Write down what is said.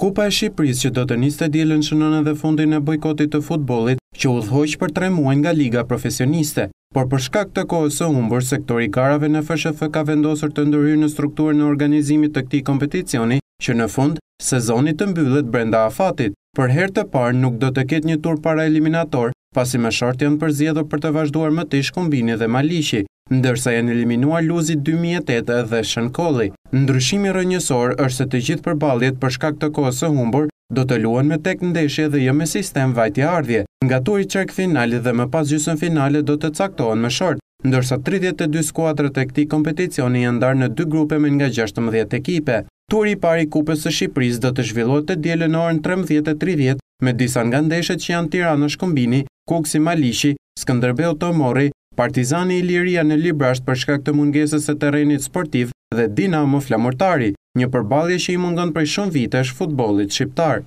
Kupa e Shqipërisë që do të nisë të dielën shënon edhe fundin e bojkotit të futbollit që u udhëhoq për tre muaj nga liga profesioniste. Por për shkak të kohës së humbur, sektori i garave në FSHF ka vendosur të ndërhyjë në strukturën e organizimit të këtij kompeticioni që në fund sezoni të mbyllet brenda afatit. Për herë të parë nuk do të ketë një tur paraeliminator pasi me short janë përzgjedhur për të vazhduar më tej Shkumbini dhe Maliqi, ndërsa janë eliminuar Luzi dy mijë e tetë dhe Shënkolli. Ndryshimi rrënjësor është se të gjithë përballjet për shkak të kohës së humbur do të luhen me tek ndeshje dhe jo me sistem vajtje-ardhje. Nga turi çerkfinal dhe më pas gjysmëfinale do të caktohen me short, ndërsa tridhjetë e dy skuadrat e këtij kompeticioni janë ndarë në dy grupe me nga gjashtëmbëdhjetë ekipe. Turi i parë i Kupës së Shqipërisë do të zhvillohet të dielën në orën trembëdhjetë e tridhjetë me disa nga ndeshjet që janë Tirana-Shkumbini, Kukësi-Maliqi, Skënderbeu-Tomori, Partizani-Iliria në Librazhd për shkak të mungesës së terrenit sportiv dhe Dinamo-Flamurtari, një përballje që i mungon prej shumë vitesh futbollit shqiptar.